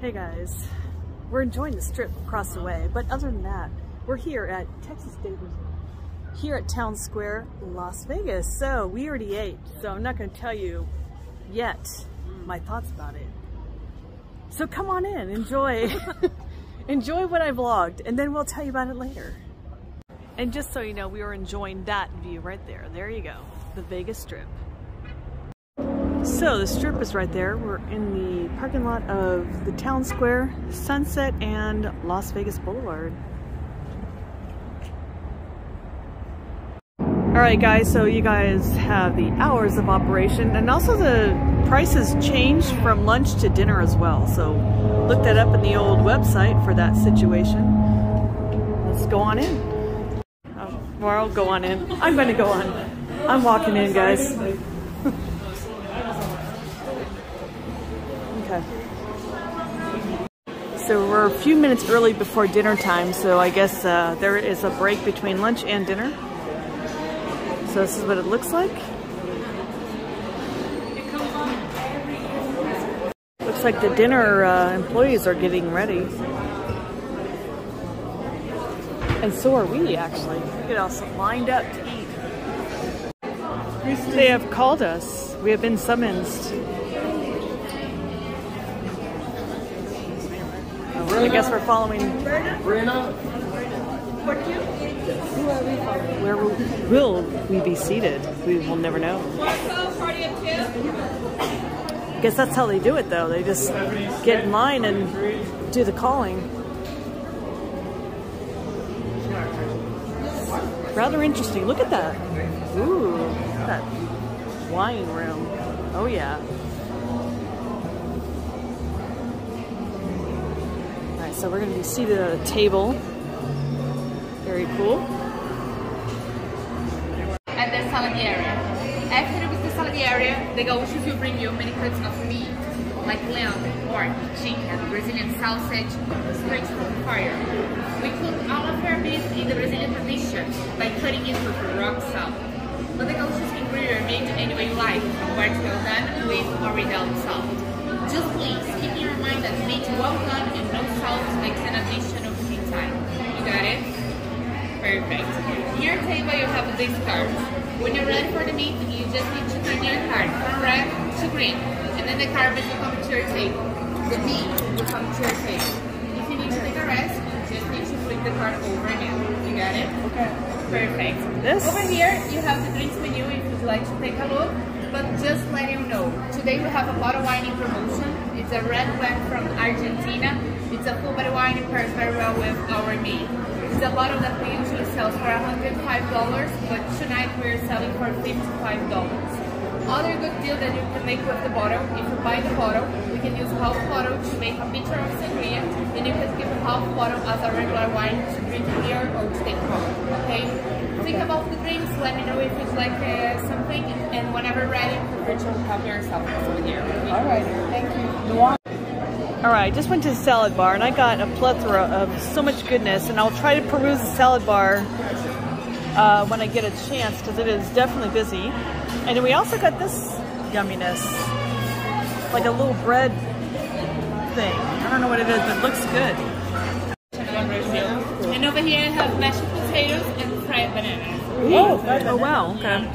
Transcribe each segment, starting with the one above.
Hey guys, we're enjoying the strip across the way, but other than that, we're here at Texas de Brazil, here at Town Square, Las Vegas. So we already ate, so I'm not going to tell you yet my thoughts about it. So come on in, enjoy, enjoy what I vlogged, and then we'll tell you about it later. And just so you know, we were enjoying that view right there. There you go, the Vegas Strip. So the strip is right there. We're in the parking lot of the Town Square, Sunset, and Las Vegas Boulevard. Alright guys, so you guys have the hours of operation and also the prices changed from lunch to dinner as well. So look that up in the old website for that situation. Let's go on in. Oh, go on in. I'm going to go on. I'm walking in guys. Okay. So we're a few minutes early before dinner time, so I guess uh, there is a break between lunch and dinner. So this is what it looks like. Looks like the dinner uh, employees are getting ready. And so are we, actually. Look at us lined up to eat. They have called us. We have been summoned. I guess we're following. Where will, will we be seated? We will never know. I guess that's how they do it, though. They just get in line and do the calling. Rather interesting. Look at that. Ooh, that wine room. Oh, yeah. So we're going to be seated at a table. Very cool. At the salad area. After with the salad the gauchos will bring you many cuts of meat, like lamb, pork, chicken, Brazilian sausage, straight from fire. We cook all of our meat in the Brazilian tradition by cutting it with rock salt. But the gauchos can your meat any way you like, to well done with or without salt. Just please keep in mind that meat well done and no salt makes an additional cooking time. You got it? Perfect. In your table you have this card. When you're ready for the meat, you just need to turn your card from red to green. And then the card will come to your table. The meat will come to your table. If you need to take a rest, you just need to flip the card over again. You got it? Okay. Perfect. This? Over here you have the drinks menu if you'd like to take a look but just let you know, today we have a bottle wine in promotion. It's a red wine from Argentina. It's a full body wine, it pairs very well with our meat. It's a bottle that we usually sell for $105, but tonight we're selling for $55. Other good deal that you can make with the bottle, if you buy the bottle, we can use half bottle to make a pitcher of sangria, and you can give half bottle as a regular wine to drink here or to take home, okay? Think about the drinks, let me know if you'd like uh, something, and whenever ready, prepare to help yourself over here. All right, thank you. All right, I just went to the salad bar and I got a plethora of so much goodness, and I'll try to peruse the salad bar uh, when I get a chance because it is definitely busy. And then we also got this yumminess, like a little bread thing. I don't know what it is, but it looks good. And over here I have mashed potatoes and fried bananas. Oh, oh wow, okay.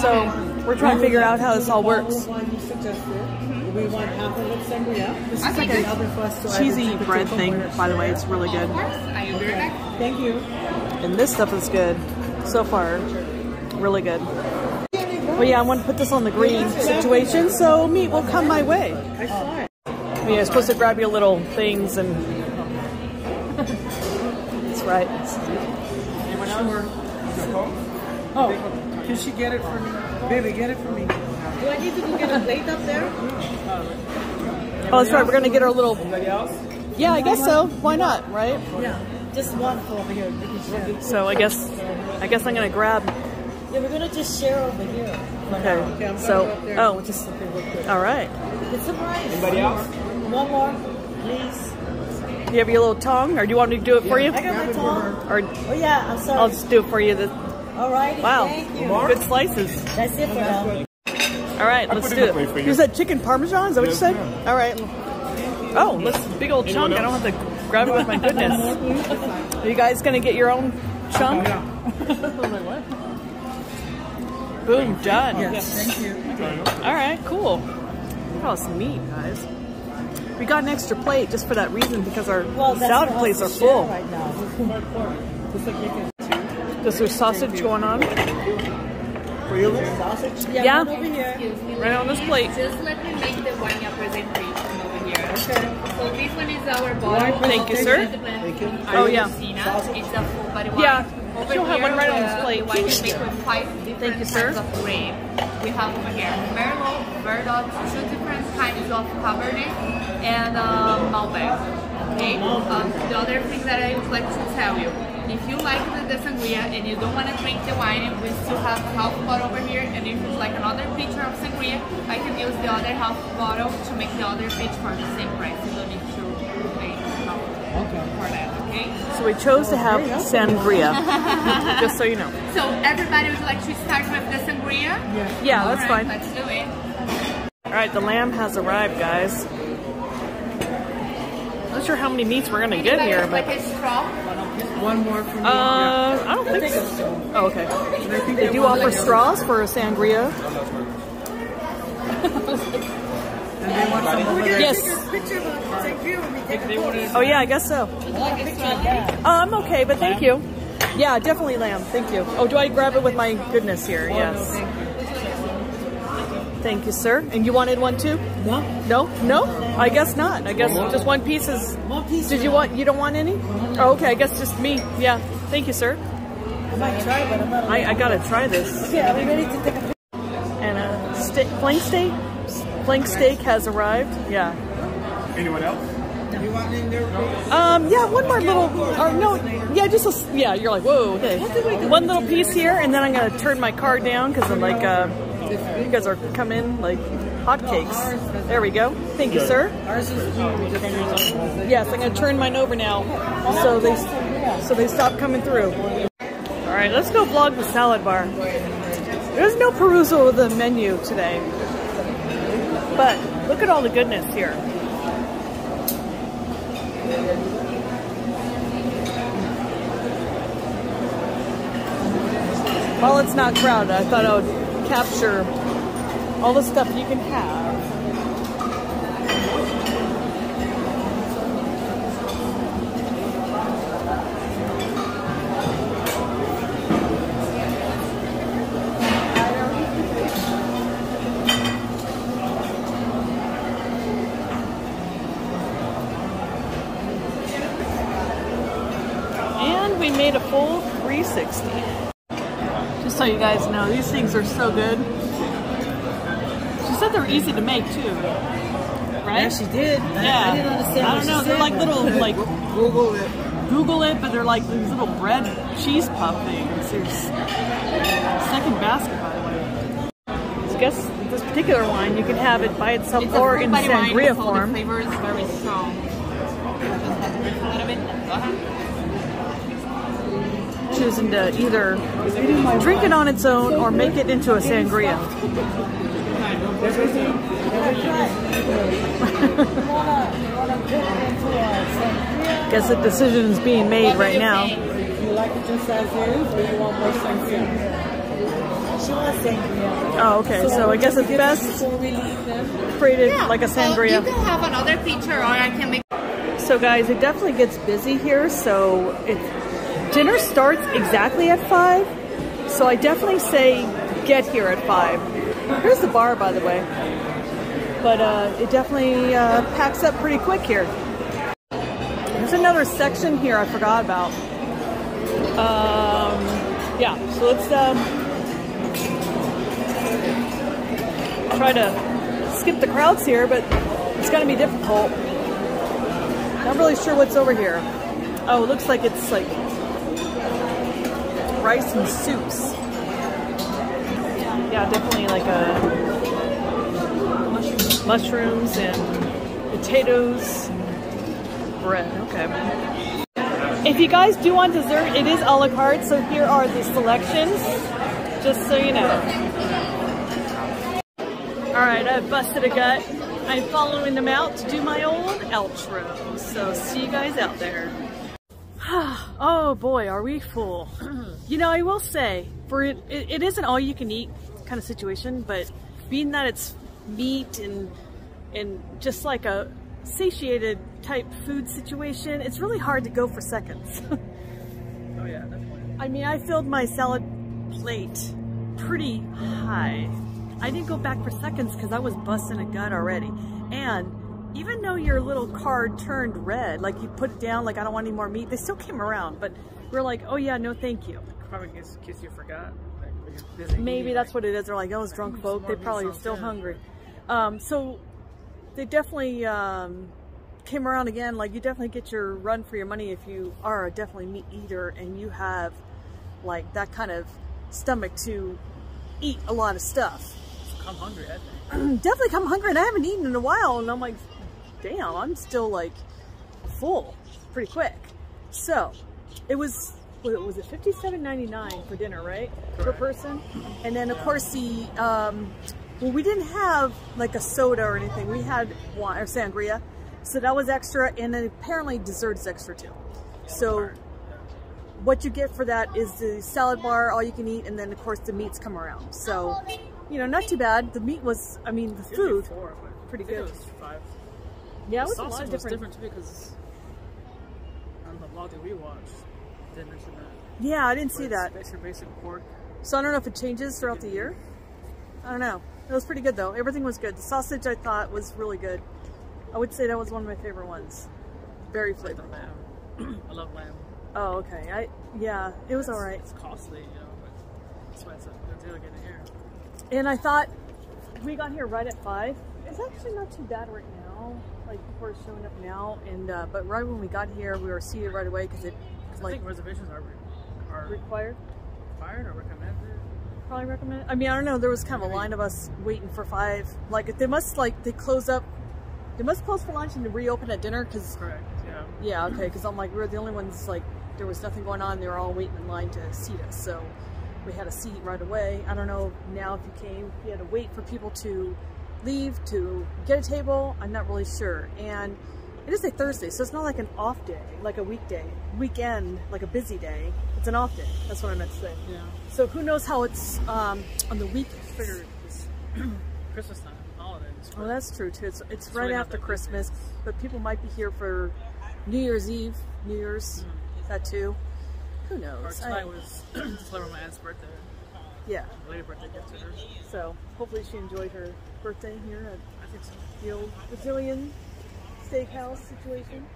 So we're trying to figure out how this all works. We want half of it sangria. This is like a cheesy bread thing, by the way. It's really good. I will be right back. Thank you. And this stuff is good so far. Really good. But yeah, I want to put this on the green situation, so meat will come my way. I saw it. Yeah, you're supposed to grab your little things and... That's right. Anyone else? Oh, can she get it for me? Baby, get it for me. Do I need to go get a plate up there? Oh, that's right. We're going to get our little... Anybody else? Yeah, I guess so. Why not, right? Yeah. Just one for over here. We. So I guess I guess I'm going to grab... Yeah, we're gonna just share over here. Okay. So, oh, just... All right. It's a surprise. Anybody else? One more, please. Do you have your little tongue, or do you want me to do it for you? I got my tongue. Or Oh yeah, I'm sorry. I'll just do it for you. The, All right. wow, Thank you. good slices. That's it for now. All right, let's do it in a plate for it. you. You said chicken parmesan? Is that what you said? All right. Oh, this is big old chunk. I don't have to grab it with my goodness. Are you guys gonna get your own chunk? Boom, done. Yes, thank you. All right, cool. Look at all this meat, guys. We got an extra plate just for that reason because our Well, salad plates are full. right now. Is there sausage going on? Sausage? Yeah. Yeah. one Over here. Excuse me, Right on this plate. Just let me make the wine presentation over here. So this one is our bottle. Thank you, sir. Thank you. Oh, yeah. It's a full body wine. Yeah. Over She'll have one right on this uh, plate. The wine is made with five different Thank you, sir. kinds of grape. We have over here Merlot, Verdot, two different kinds of Cabernet, and um, Malbec. Okay. Um, the other thing that I would like to tell you, if you like the, the sangria and you don't want to drink the wine, we still have half bottle over here. And if you'd like another pitcher of sangria, I can use the other half bottle to make the other pitch for the same price. You don't need to pay half for that. Okay. So we chose to have sangria, just so you know. So everybody would like to start with the sangria. Yeah, that's All fine. right, Let's do it. All right, the lamb has arrived, guys. Not sure how many meats we're gonna get here, would but like? One more for me. uh, I don't think so. Oh, okay. They do offer straws for a sangria. And they want some over there. Yes. Oh yeah, I guess so. Would you like a straw? Uh, I'm okay, but thank you. Yeah, definitely lamb. Thank you. Oh, do I grab it with my goodness here? Yes. Thank you, sir. And you wanted one too? No. No? No? I guess not. I guess just one piece is. One piece. Did you want? You don't want any? Oh, okay. I guess just me. Yeah. Thank you, sir. I might try, but I'm not. I, I gotta try this. Okay, are we ready to take a picture? And uh, steak, flank steak. Flank steak has arrived. Yeah. Anyone else? You in there? Um, yeah, one more little, or no, yeah, just a, s- yeah, you're like, whoa, okay. One little piece here, and then I'm gonna turn my car down because I'm like, uh, you guys are coming like hotcakes. There we go. Thank you, sir. Ours is. Yes, I'm gonna turn mine over now, so they, so they stop coming through. All right, let's go vlog the salad bar. There's no perusal of the menu today, but look at all the goodness here. While it's not crowded, I thought I would capture all the stuff you can have. And we made a full 360. Just so you guys know, these things are so good. She said they're easy to make too. Right? Yeah, she did. Yeah. I didn't understand I don't she know. They're said. like little, like, Google it. Google it, but they're like these little bread cheese puff things. There's second basket, by the way. So I guess this particular wine, you can have it by itself It's or full in body wine, sangria form. The flavor is very strong. Just have a little bit. Go ahead. Choosing to either drink it on its own or make it into a sangria. Guess the decision is being made right now. You like it just as is, or you want more sangria? She wants sangria. Oh, okay. So I guess it's best Before we leave them. created like a So you sangria. can have another picture, or I can make. So guys, it definitely gets busy here. So it dinner starts exactly at five. So I definitely say get here at five. Here's the bar, by the way. But uh, it definitely uh, packs up pretty quick here. There's another section here I forgot about. Um, yeah, so let's um, try to skip the crowds here, but it's going to be difficult. Not really sure what's over here. Oh, it looks like it's like rice and soups. Yeah, definitely like a mushrooms and potatoes, bread. Okay. If you guys do want dessert, it is a la carte, so here are the selections, just so you know. All right, I busted a gut. I'm following them out to do my old outro. So see you guys out there. oh boy, are we full. you know, I will say, for it, it, it is an all you can eat kind of situation, but being that it's meat and and just like a satiated type food situation, it's really hard to go for seconds. Oh yeah, definitely. I mean, I filled my salad plate pretty high. I didn't go back for seconds because I was busting a gut already. And even though your little card turned red, like you put it down, like I don't want any more meat, they still came around. But we're like, oh yeah, no thank you. Probably in case, in case you forgot. Like, when you're busy Maybe eating, that's like, what it is. They're like, those drunk folk, they probably are still hungry. Um, so they definitely um, came around again. Like you definitely get your run for your money if you are a definitely meat eater and you have like that kind of stomach to eat a lot of stuff. I'm hungry, I think. definitely come hungry and I haven't eaten in a while and I'm like, damn, I'm still like full pretty quick. So it was, was it $57.99 for dinner, right? Per person. And then of course the, um, well, we didn't have like a soda or anything. We had wine or sangria. So that was extra. And then apparently dessert is extra too. So what you get for that is the salad bar, all you can eat, and then of course the meats come around. So, you know, not too bad. The meat was, I mean, the food, pretty good. Five. Yeah, it was a lot of was different. different too because on the vlog that we watched, didn't mention that. Yeah, I didn't But see that. Basic, basic pork. So I don't know if it changes throughout the year. I don't know. It was pretty good though. Everything was good. The sausage I thought was really good. I would say that was one of my favorite ones. Very Like the lamb. I love lamb. Oh, okay. I yeah, it was all right. It's costly, you know, but that's why it's a good deal getting here. And I thought we got here right at five. It's actually not too bad right now. Like people are showing up now, and uh, but right when we got here, we were seated right away because it I like think reservations are are required. required or recommended. Probably recommend. I mean, I don't know. There was kind of a line of us waiting for five. Like they must like they close up. They must close for lunch and then reopen at dinner because Correct. Yeah. yeah, okay. Because I'm like we were the only ones like there was nothing going on. They were all waiting in line to seat us, so we had a seat right away. I don't know now if you came, you had to wait for people to leave to get a table. I'm not really sure. And it is a Thursday, so it's not like an off day, like a weekday, weekend, like a busy day. It's an off day. That's what I meant to say. Yeah. So who knows how it's um, on the weekends. Figured it's Christmas time, holidays. Well, that's true too. It's, it's It's right really after Christmas, busy. but people might be here for New Year's Eve, New Year's, that too. Who Or knows? I- tonight was to celebrate my aunt's birthday. Yeah. Birthday gift to her. So hopefully she enjoyed her birthday here at I think so. the old Brazilian steakhouse situation.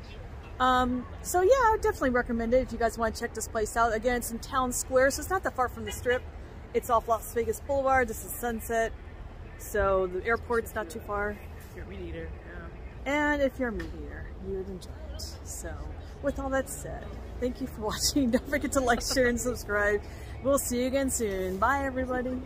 Um, so yeah, I would definitely recommend it if you guys want to check this place out. Again, it's in Town Square, so it's not that far from the Strip. It's off Las Vegas Boulevard. This is Sunset, so the airport's not too far. If you're a meat eater, yeah. And if you're a meat eater, you would enjoy it. So, with all that said, thank you for watching. Don't forget to like, share, and subscribe. We'll see you again soon. Bye, everybody.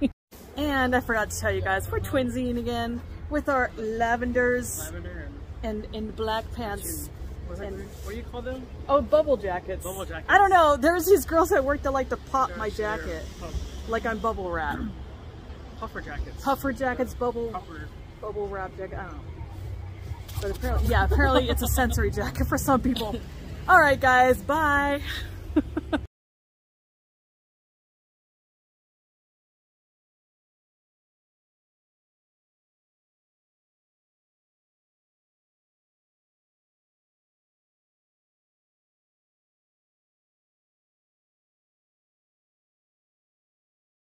and I forgot to tell you guys, we're twinsing again with our lavenders Lavender and and, and black pants. that? And- What do you call them? Oh, bubble jackets. Bubble jackets. I don't know. There's these girls at work that like to pop my They're- they're jacket like I'm bubble wrap. Puffer jackets. Puffer jackets, bubble Puffer. bubble wrap jacket. I don't know. But apparently, yeah, apparently it's a sensory jacket for some people. All right, guys, bye.